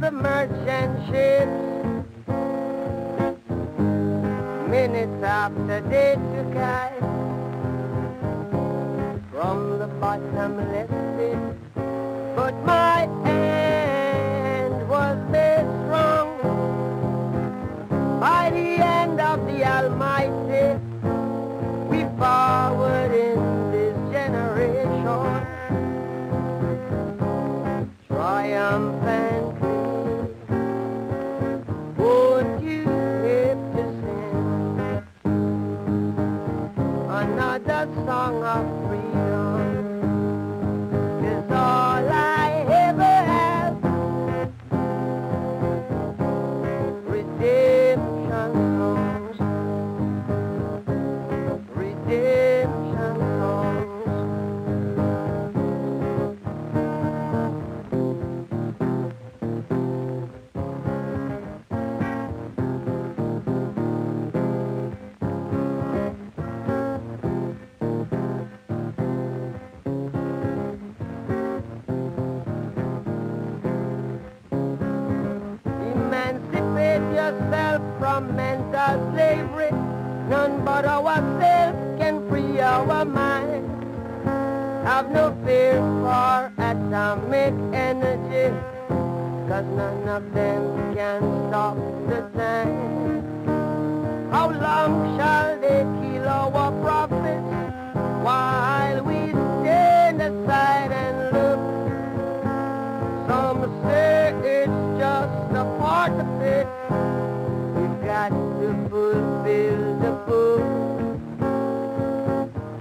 the merchant ships. Minutes after they took I from the bottomless pit. But my hand was made strong by the end of the Almighty. Another song of freedom? Yourself from mental slavery. None but ourselves can free our mind. Have no fear for atomic energy. Cause none of them can stop the time. How long shall they kill our prophets while we stand aside and look? Some say it's just a part book.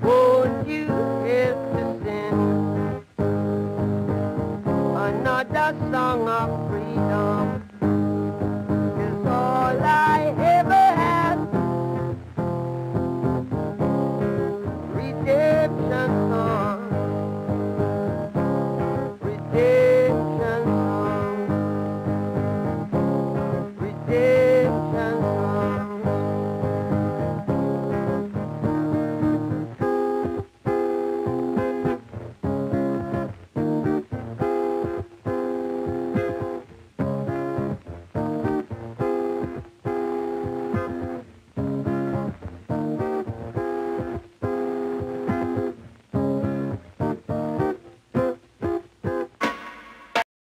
Won't you sing another song of?